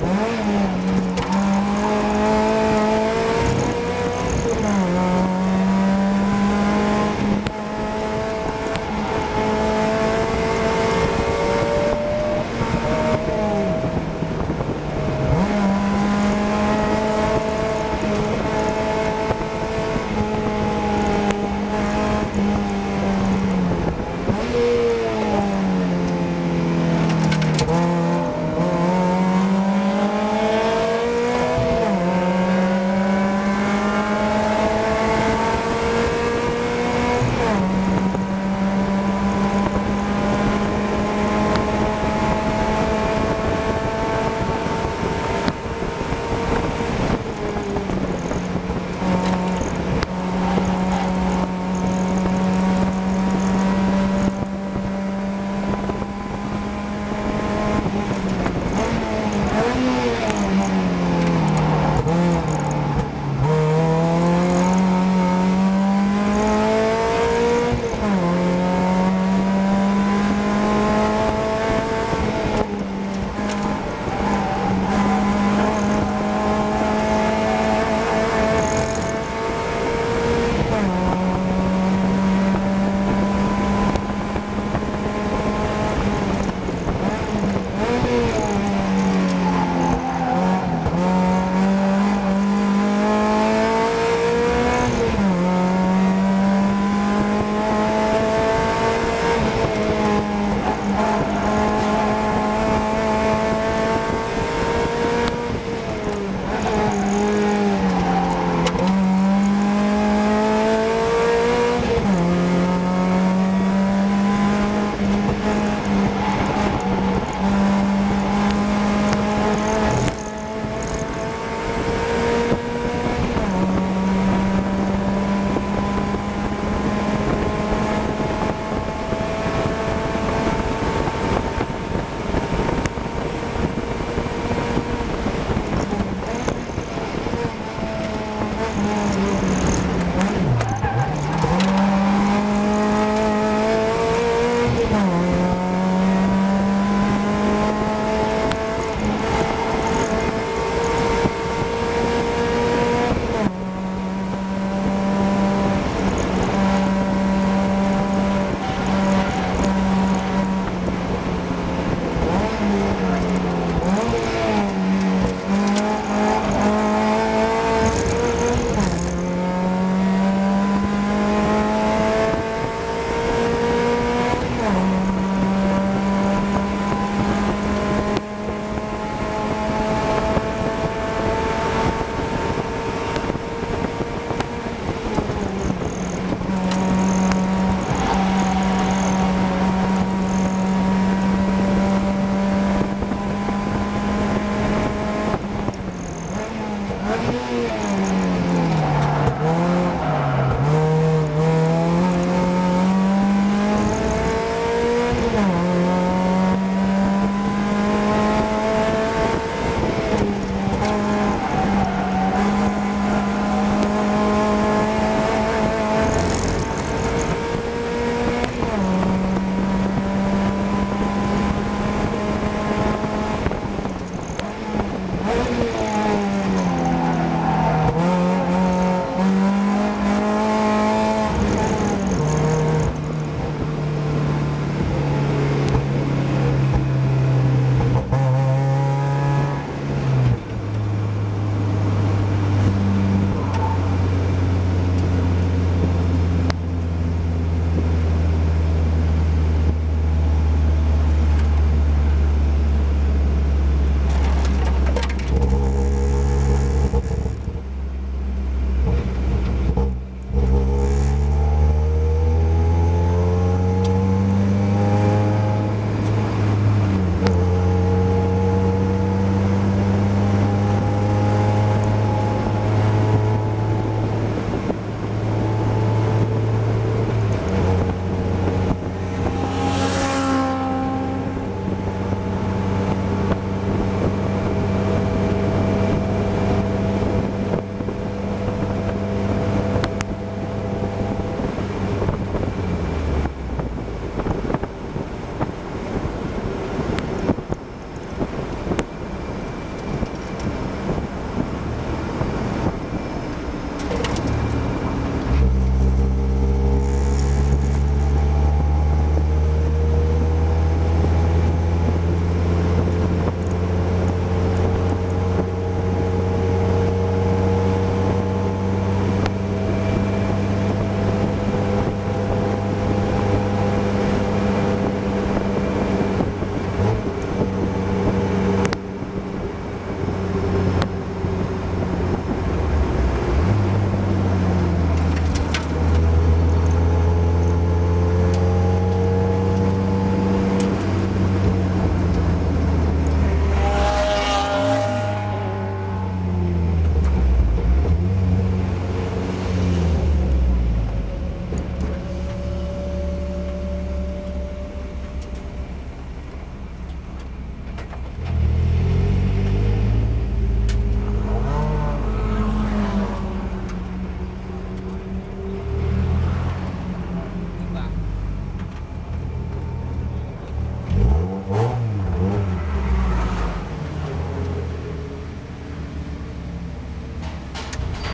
Wow.